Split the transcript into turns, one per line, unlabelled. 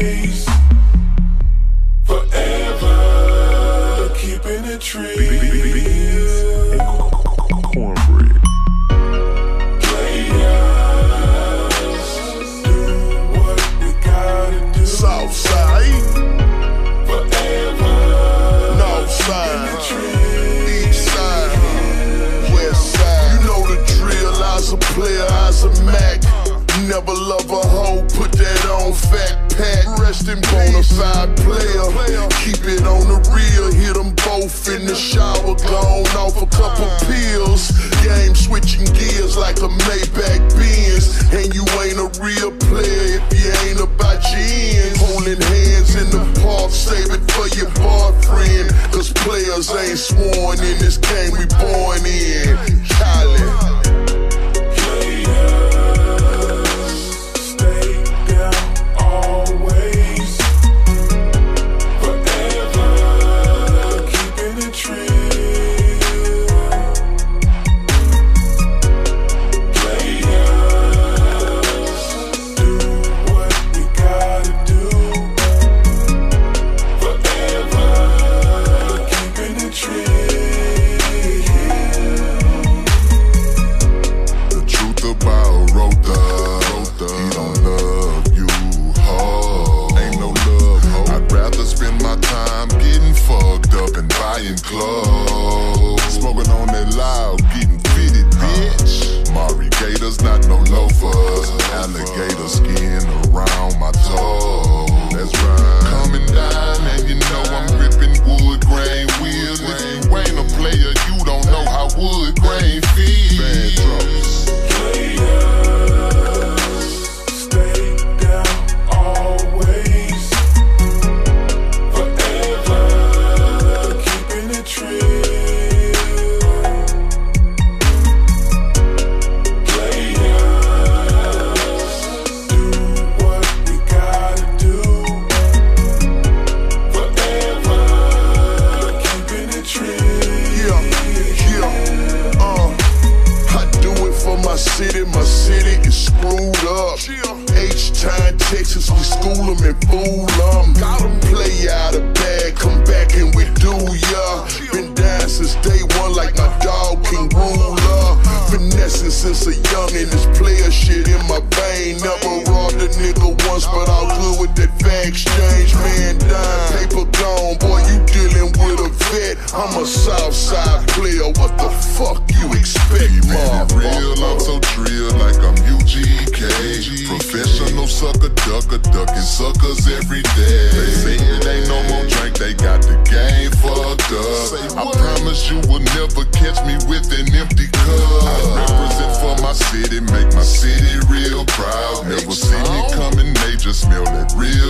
always, forever, keeping it real.
Cornbread.
Players, do what we gotta do.
Southside,
Forever,
Northside,
true.
East Side, West Side. You know the drill. I's a player, I's a Mac. Never love a in bona fide player. Keep it on the real, hit them both in the shower. Gone off a couple pills. Game switching gears like a Maybach Benz. And you ain't a real player if you ain't about ends. Holding hands in the park, save it for your boyfriend. Cause players ain't sworn in this game we born in. My city, my city is screwed up. H-Town, Texas, we school them and fool them. Play out of bag, come back and we do ya. Been down since day one like my dog King Ruler. Finessing since a young and this player shit in my vein. Never robbed a nigga once, but all good with that fag exchange. Man down, paper gone, boy, you dealing with a vet. I'm a Southside player, what the fuck you expect, so trill like I'm UGK. Professional sucker, ducker, ducking suckers every day. They say it ain't no more drink, they got the game fucked up. I promise you will never catch me with an empty cup. I represent for my city, make my city real proud. Never see me coming, they just smell that real.